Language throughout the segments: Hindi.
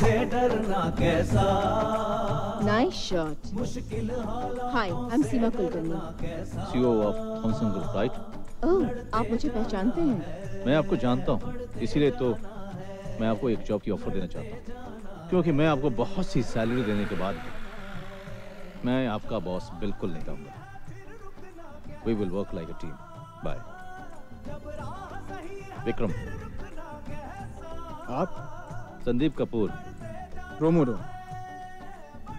करना कैसा? Nice shot. मुश्किल Hi, I'm Seema Kulkarni. CEO of Thomson group right Oh, आप मुझे पहचानते हैं? मैं आपको जानता हूँ इसीलिए तो मैं आपको एक जॉब की ऑफ़र देना चाहता हूँ। क्योंकि मैं आपको बहुत सी सैलरी देने के बाद मैं आपका बॉस बिल्कुल नहीं रहूँगा we will work like a team bye Vikram. आप? संदीप कपूर। रोमोरो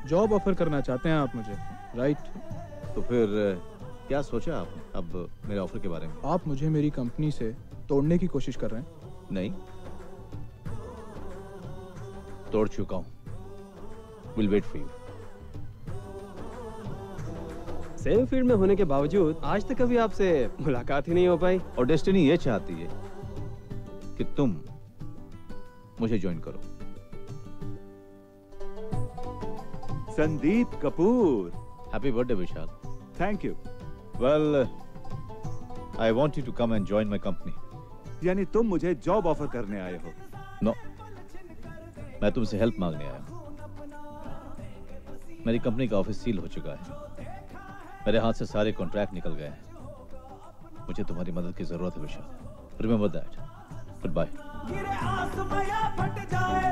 जॉब ऑफ़र करना चाहते हैं आप मुझे राइट? तो फिर क्या सोचा आपने अब मेरे ऑफ़र के बारे में? आप मुझे मेरी कंपनी से तोड़ने की कोशिश कर रहे हैं? नहीं। तोड़ चुका हूँ। Will wait for you same field में होने के बावजूद आज तक कभी आपसे मुलाकात ही नहीं हो पाई। और डेस्टिनी ये चाहती है कि तुम मुझे ज्वाइन करो। Sandeep Kapoor. Happy birthday Vishal thank you well I want you to come and join my company यानी तुम मुझे जॉब ऑफ़र करने आए हो। No no. मैं तुमसे हेल्प मांगने आया हूँ। मेरी कंपनी का ऑफ़िस सील हो चुका है। मेरे हाथ से सारे कॉन्ट्रैक्ट निकल गए हैं। मुझे तुम्हारी मदद की ज़रूरत है Vishal remember that goodbye die.